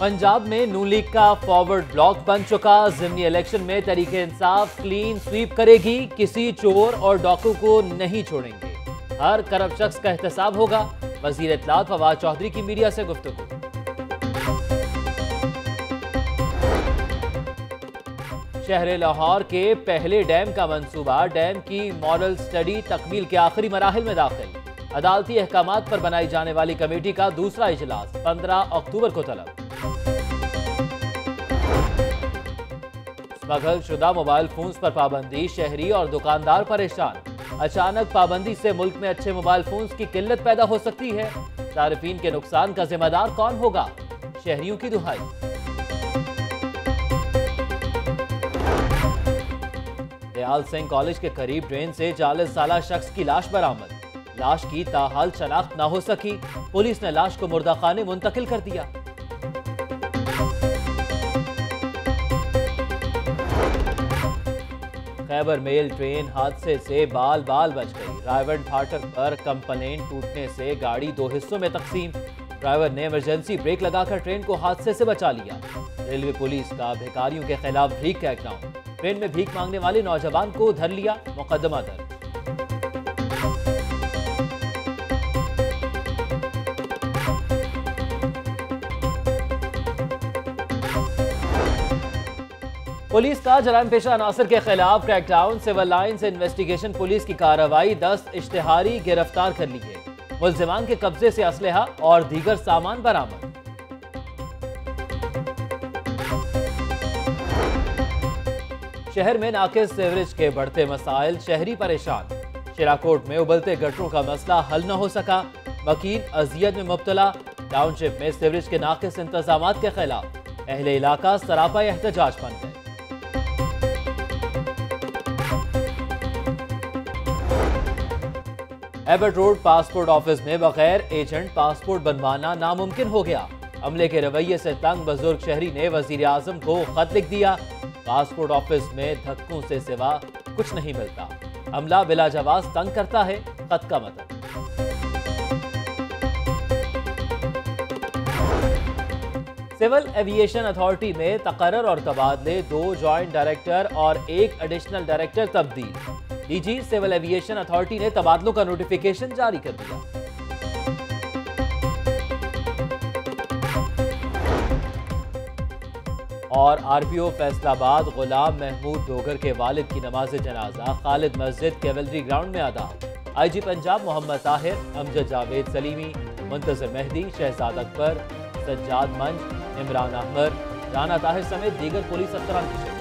پنجاب میں نون لیگ کا forward block بن چکا۔ ضمنی الیکشن میں تحریک انصاف کلین سویپ کرے گی۔ کسی چور اور ڈاکو کو نہیں چھوڑیں گے۔ ہر کرپ شخص کا احتساب ہوگا۔ وزیر اطلاعات فواد چودھری کی میڈیا سے گفتگو۔ شہر لاہور کے پہلے ڈیم کا منصوبہ، ڈیم کی ماڈل سٹڈی تکمیل کے آخری مراحل میں داخل۔ عدالتی احکامات پر بنائی جانے والی کمیٹی کا دوسرا اجلاس پندرہ اکتوبر کو طلب۔ سمگل شدہ موبائل فونز پر پابندی، شہری اور دکاندار پریشان۔ اچانک پابندی سے ملک میں اچھے موبائل فونز کی قلت پیدا ہو سکتی ہے۔ صارفین کے نقصان کا ذمہ دار کون ہوگا؟ شہریوں کی دہائی۔ دیال سنگھ کالج کے قریب ٹرین سے چالیس سالہ شخص کی لاش برآمد۔ لاش کی تاحال شناخت نہ ہو سکی۔ پولیس نے لاش کو مردہ خانے منتقل کر دیا۔ خیبر میل ٹرین حادثے سے بال بال بچ گئی۔ ڈرائیور پھاٹک پر کمپلین ٹوٹنے سے گاڑی دو حصوں میں تقسیم۔ ڈرائیور نے ایمرجنسی بریک لگا کر ٹرین کو حادثے سے بچا لیا۔ ریلوے پولیس کا بھیکاریوں کے خلاف بھیک کا اکراؤن ٹرین میں بھیک مانگنے والے نوجوان کو دھر لیا مقدمہ درج۔ پولیس کا جرائم پیشہ عناصر کے خلاف crackdown civil lines investigation police کی کارروائی دس اشتہاری گرفتار کر لیے۔ ملزمان کے قبضے سے اسلحہ اور دیگر سامان برآمد۔ شہر میں ناقص سیوریج کے بڑھتے مسائل، شہری پریشان۔ شراکوٹ میں ابلتے گٹروں کا مسئلہ حل نہ ہو سکا۔ وکیل اذیت میں مبتلا۔ ٹاؤن شپ میں سیوریج کے ناقص انتظامات کے خلاف۔ اہل علاقہ سراپا احتجاج بن گئے ایبرٹ روڈ پاسپورٹ آفس میں بغیر ایجنٹ پاسپورٹ بنوانا ناممکن ہو گیا۔ عملے کے رویے سے تنگ بزرگ شہری نے وزیر اعظم کو خط لکھ دیا۔ پاسپورٹ آفس میں دھکوں سے سوا کچھ نہیں ملتا۔ عملہ بلا جواز تنگ کرتا ہے خط کا مطلب۔ سول ایویشن اتھارٹی میں تقرر اور تبادلے، دو جوائنٹ ڈائریکٹر اور ایک ایڈیشنل ڈائریکٹر تبدیل۔ D G civil aviation authority نے تبادلوں کا نوٹیفیکیشن جاری کر دیا۔ اور آر پی او فیصل آباد غلام محمود ڈوگر کے والد کی نماز جنازہ، خالد مسجد، کیولری گراؤنڈ میں ادا۔ آئی جی پنجاب محمد طاہر، امجد جاوید سلیمی، منتظر مہدی، شہزاد اکبر، سجاد منج، عمران احمد، رانا طاہر سمیت دیگر پولیس افسران کی شرکت